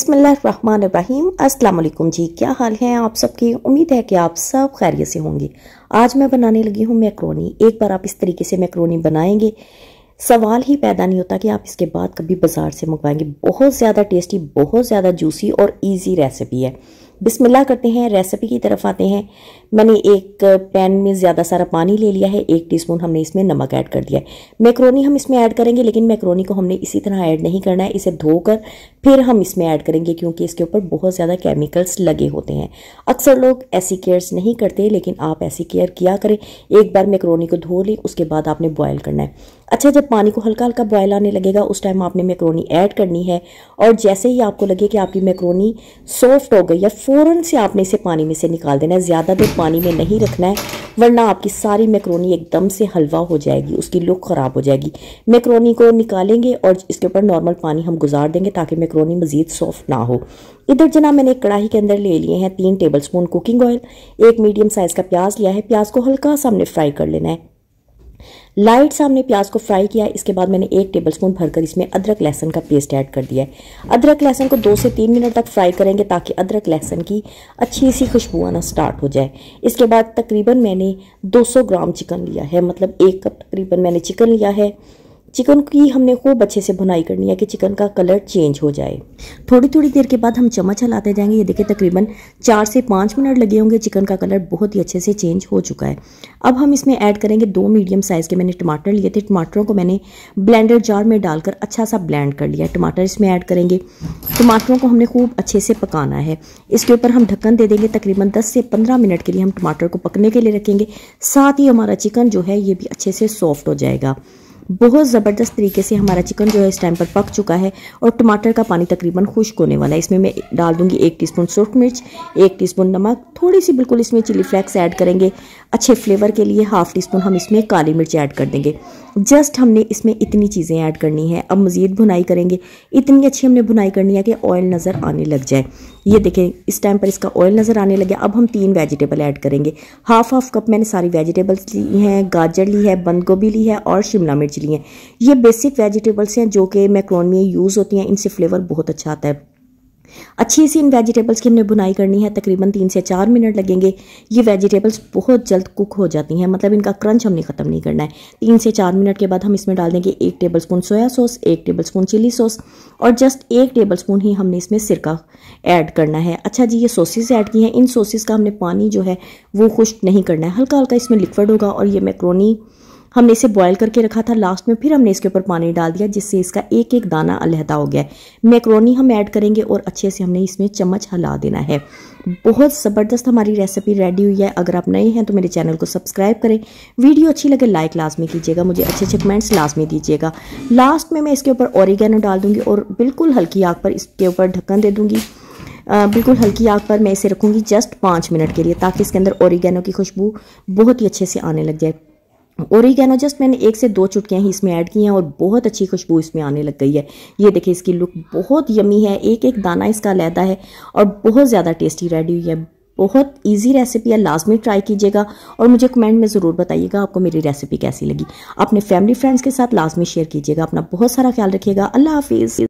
बसमीम अस्सलाम जी, क्या हाल है आप सबकी? उम्मीद है कि आप सब खैरियत से होंगे। आज मैं बनाने लगी हूँ मैक्रोनी। एक बार आप इस तरीके से मैक्रोनी बनाएँगे, सवाल ही पैदा नहीं होता कि आप इसके बाद कभी बाज़ार से मंगवाएँगे। बहुत ज़्यादा टेस्टी, बहुत ज़्यादा जूसी और ईजी रेसिपी है। बिस्मिल्लाह करते हैं रेसिपी की तरफ़ आते हैं। मैंने एक पैन में ज़्यादा सारा पानी ले लिया है, एक टीस्पून हमने इसमें नमक ऐड कर दिया है। मैक्रोनी हम इसमें ऐड करेंगे, लेकिन मैक्रोनी को हमने इसी तरह ऐड नहीं करना है, इसे धोकर फिर हम इसमें ऐड करेंगे, क्योंकि इसके ऊपर बहुत ज़्यादा केमिकल्स लगे होते हैं। अक्सर लोग ऐसी केयर्स नहीं करते, लेकिन आप ऐसी केयर किया करें। एक बार मैक्रोनी को धो लें, उसके बाद आपने बॉयल करना है। अच्छा जब पानी को हल्का हल्का बॉयल आने लगेगा, उस टाइम आपने मैक्रोनी ऐड करनी है। और जैसे ही आपको लगे कि आपकी मैक्रोनी सॉफ्ट हो गई या फ़ौरन से आपने इसे पानी में से निकाल देना है। ज़्यादा देर पानी में नहीं रखना है, वरना आपकी सारी मैक्रोनी एकदम से हलवा हो जाएगी, उसकी लुक ख़राब हो जाएगी। मैक्रोनी को निकालेंगे और इसके ऊपर नॉर्मल पानी हम गुजार देंगे ताकि मैक्रोनी मज़ीद सॉफ्ट ना हो। इधर जना मैंने कढ़ाई के अंदर ले लिए हैं तीन टेबल स्पून कुकिंग ऑयल एक मीडियम साइज़ का प्याज लिया है। प्याज को हल्का सा हमने फ्राई कर लेना है। लाइट सा हमने प्याज को फ्राई किया, इसके बाद मैंने एक टेबल स्पून भरकर इसमें अदरक लहसन का पेस्ट ऐड कर दिया है। अदरक लहसन को दो से तीन मिनट तक फ्राई करेंगे ताकि अदरक लहसन की अच्छी सी खुशबू आना स्टार्ट हो जाए। इसके बाद तकरीबन मैंने 200 ग्राम चिकन लिया है मतलब एक कप तकरीबन मैंने चिकन लिया है। चिकन की हमने खूब अच्छे से भुनाई करनी है कि चिकन का कलर चेंज हो जाए। थोड़ी थोड़ी देर के बाद हम चम्मच हलाते जाएँगे। ये देखिए, तकरीबन चार से पाँच मिनट लगे होंगे। चिकन का कलर बहुत ही अच्छे से चेंज हो चुका है। अब हम इसमें ऐड करेंगे दो मीडियम साइज़ के मैंने टमाटर लिए थे। टमाटरों को मैंने ब्लेंडर जार में डालकर अच्छा सा ब्लेंड कर लिया टमाटर इसमें ऐड करेंगे। टमाटरों को हमने खूब अच्छे से पकाना है। इसके ऊपर हम ढक्कन दे देंगे। तकरीबन दस से पंद्रह मिनट के लिए हम टमाटर को पकने के लिए रखेंगे। साथ ही हमारा चिकन जो है, ये भी अच्छे से सॉफ्ट हो जाएगा। बहुत ज़बरदस्त तरीके से हमारा चिकन जो है इस टाइम पर पक चुका है और टमाटर का पानी तकरीबन खुश्क होने वाला है। इसमें मैं डाल दूँगी एक टीस्पून सुरख मिर्च, एक टीस्पून नमक, थोड़ी सी बिल्कुल इसमें चिली फ्लेक्स ऐड करेंगे। अच्छे फ्लेवर के लिए हाफ़ टी स्पून हम इसमें काली मिर्च ऐड कर देंगे। जस्ट हमने इसमें इतनी चीज़ें ऐड करनी है। अब मज़ीद भुनाई करेंगे। इतनी अच्छी हमने भुनाई करनी है कि ऑयल नज़र आने लग जाए। ये देखें, इस टाइम पर इसका ऑयल नज़र आने लगे अब हम तीन वेजिटेबल ऐड करेंगे। हाफ़ हाफ़ कप मैंने सारी वेजिटेबल्स ली हैं, गाजर ली है, बंद गोभी ली है और शिमला मिर्च ली है। ये बेसिक वेजिटेबल्स हैं जो कि मैक्रोन में यूज़ होती हैं। इनसे फ्लेवर बहुत अच्छा आता है। अच्छी सी इन वेजिटेबल्स की हमने बुनाई करनी है, तकरीबन तीन से चार मिनट लगेंगे। ये वेजिटेबल्स बहुत जल्द कुक हो जाती हैं मतलब इनका क्रंच हमने ख़त्म नहीं करना है। तीन से चार मिनट के बाद हम इसमें डाल देंगे एक टेबल स्पून सोया सॉस, एक टेबल स्पून चिली सॉस और जस्ट एक टेबल स्पून ही हमने इसमें सिरका ऐड करना है। अच्छा जी, ये सोसिस ऐड की हैं। इन सोसिस का हमने पानी जो है, वो खुश्क नहीं करना है। हल्का हल्का इसमें लिक्विड होगा और ये मैक्रोनी हमने इसे बॉयल करके रखा था। लास्ट में फिर हमने इसके ऊपर पानी डाल दिया, जिससे इसका एक एक दाना अलहदा हो गया। मैक्रोनी हम ऐड करेंगे और अच्छे से हमने इसमें चम्मच हिला देना है। बहुत ज़बरदस्त हमारी रेसिपी रेडी हुई है। अगर आप नए हैं तो मेरे चैनल को सब्सक्राइब करें। वीडियो अच्छी लगे लाइक लाजमी कीजिएगा। मुझे अच्छे अच्छे कमेंट्स लाजमी दीजिएगा। लास्ट में मैं इसके ऊपर ओरिगेनो डाल दूँगी और बिल्कुल हल्की आग पर इसके ऊपर ढक्कन दे दूँगी। बिल्कुल हल्की आग पर मैं इसे रखूँगी जस्ट पाँच मिनट के लिए, ताकि इसके अंदर ओरिगेनो की खुशबू बहुत ही अच्छे से आने लग जाए। ओरिगेनो जस्ट मैंने एक से दो चुटकियाँ ही इसमें ऐड की हैं और बहुत अच्छी खुशबू इसमें आने लग गई है। ये देखिए, इसकी लुक बहुत यमी है। एक एक दाना इसका लहदा है और बहुत ज़्यादा टेस्टी रेडी हुई है। बहुत इजी रेसिपी है। लाजमी ट्राई कीजिएगा और मुझे कमेंट में ज़रूर बताइएगा आपको मेरी रेसिपी कैसी लगी। अपने फैमिली फ्रेंड्स के साथ लाजमी शेयर कीजिएगा। अपना बहुत सारा ख्याल रखिएगा। अल्लाह हाफिज़।